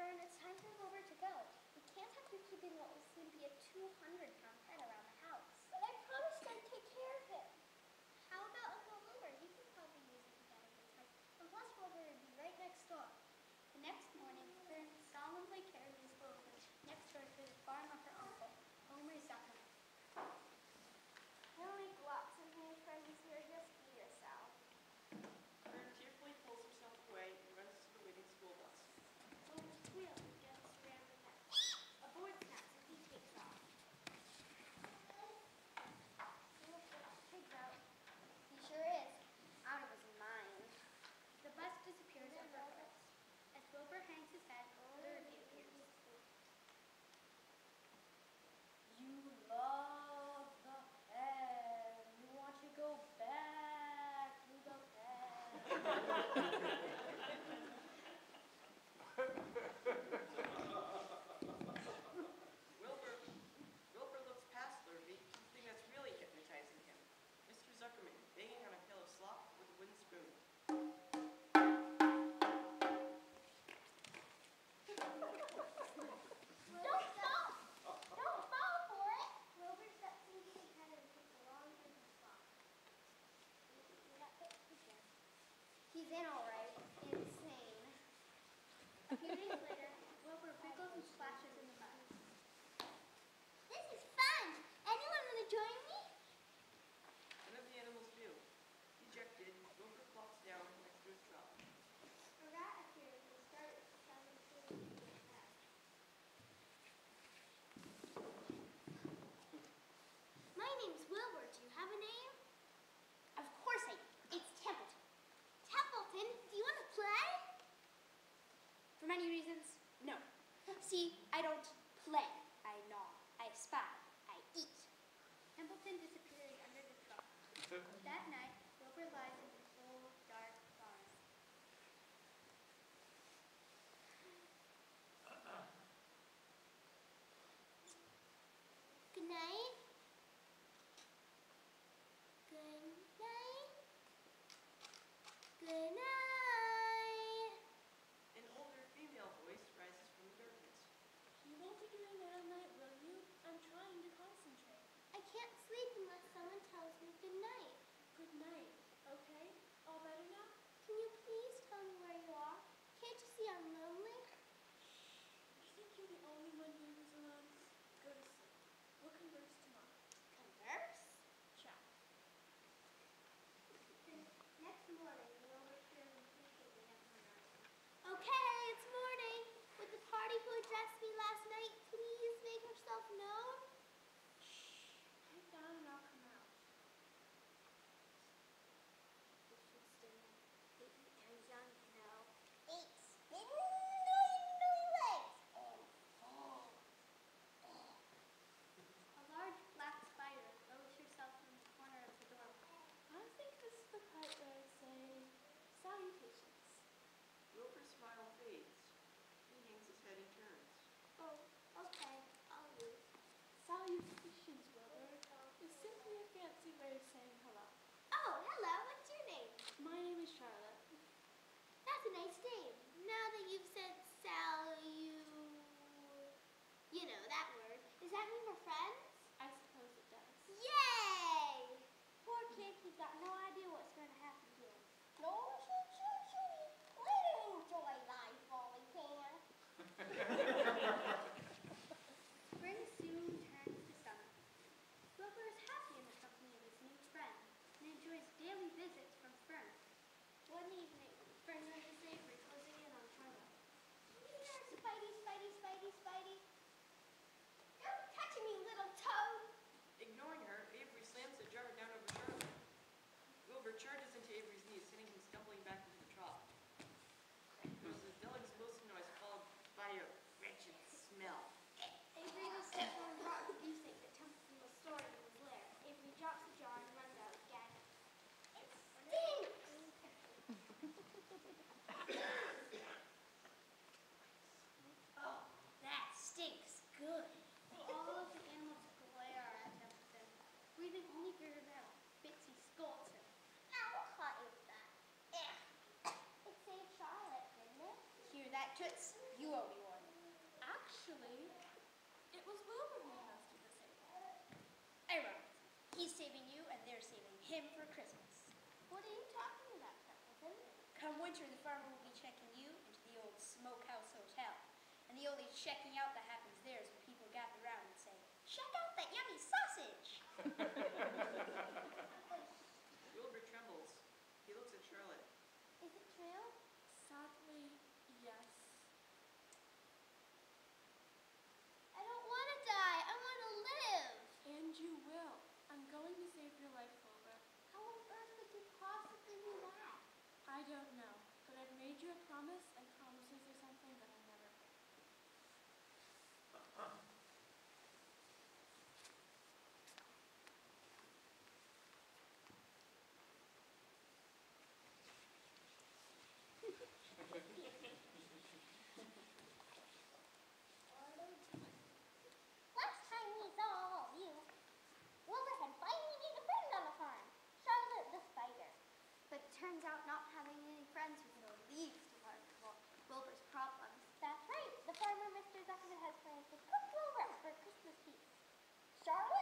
Vern, it's time for Wilbur to go. We can't have you keeping what will soon be a 200 pound I don't play. I gnaw. I spy. I eat. Templeton disappeared under the truck. Oh, okay, I'll use. Salutations, brother, It's simply a fancy way of saying Fritz, you owe me one. Actually, it was Wilbur who asked you to the same. Ironic. He's saving you, and they're saving him for Christmas. What are you talking about, Templeton? Come winter, the farmer will be checking you into the old smokehouse hotel, and the only checking out the Charlotte?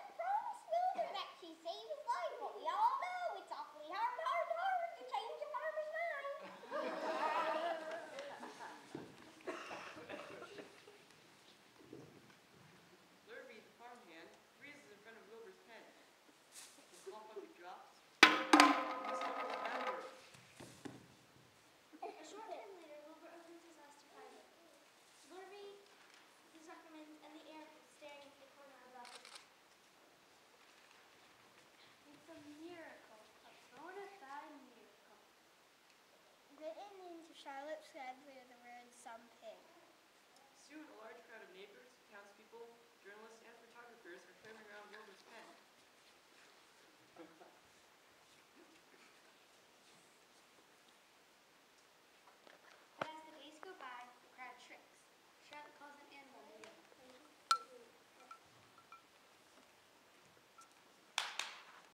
Charlotte's said we some pig.